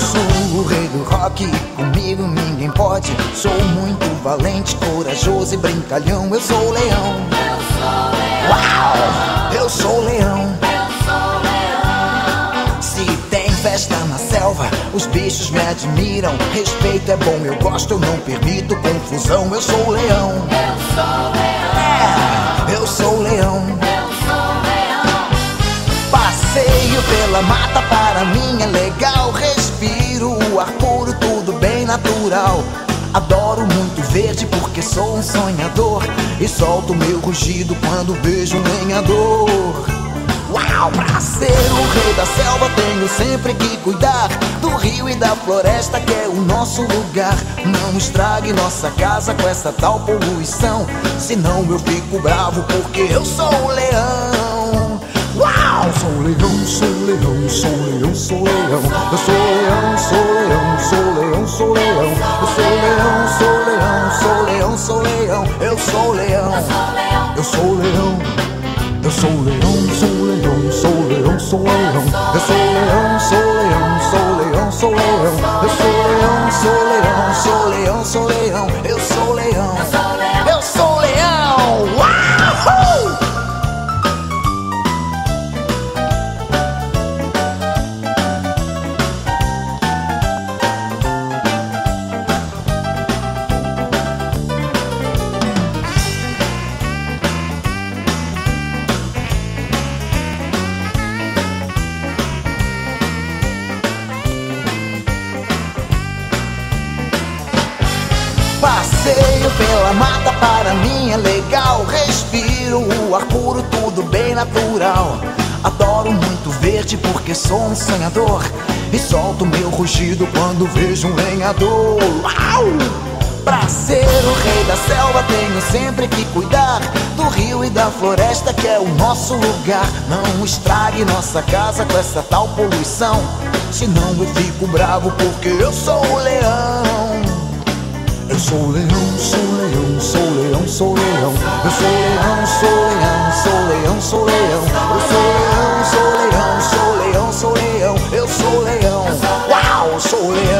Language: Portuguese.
sou o rei do rock, comigo ninguém pode. Sou muito valente, corajoso e brincalhão. Eu sou leão. Eu sou leão. Uau! Eu sou leão. Eu sou leão. Se tem festa na selva, os bichos me admiram. Respeito é bom, eu gosto, eu não permito confusão. Eu sou leão. Eu sou leão. É, eu sou leão. Natural. Adoro muito verde porque sou um sonhador. E solto meu rugido quando vejo um lenhador. Uau, pra ser o rei da selva tenho sempre que cuidar do rio e da floresta que é o nosso lugar. Não estrague nossa casa com essa tal poluição, senão eu fico bravo porque eu sou o leão. Uau! Sou leão, sou leão, sou leão, sou leão. Eu sou leão, sou leão, sou leão, sou leão. Eu sou leão, sou leão, sou leão, sou leão. Eu sou leão, eu sou leão. Eu sou leão, sou leão, sou leão, sou leão. Eu sou leão, sou Passeio pela mata para mim é legal. Respiro o ar puro, tudo bem natural. Adoro muito verde porque sou um sonhador. E solto meu rugido quando vejo um lenhador. Pra ser o rei da selva tenho sempre que cuidar do rio e da floresta que é o nosso lugar. Não estrague nossa casa com essa tal poluição. Senão eu fico bravo porque eu sou o leão. sou leão, sou leão, sou leão, sou leão. Eu sou leão, sou leão, sou leão, sou leão. Eu sou leão, sou leão, sou leão, sou leão. Eu sou leão. Uau, sou leão.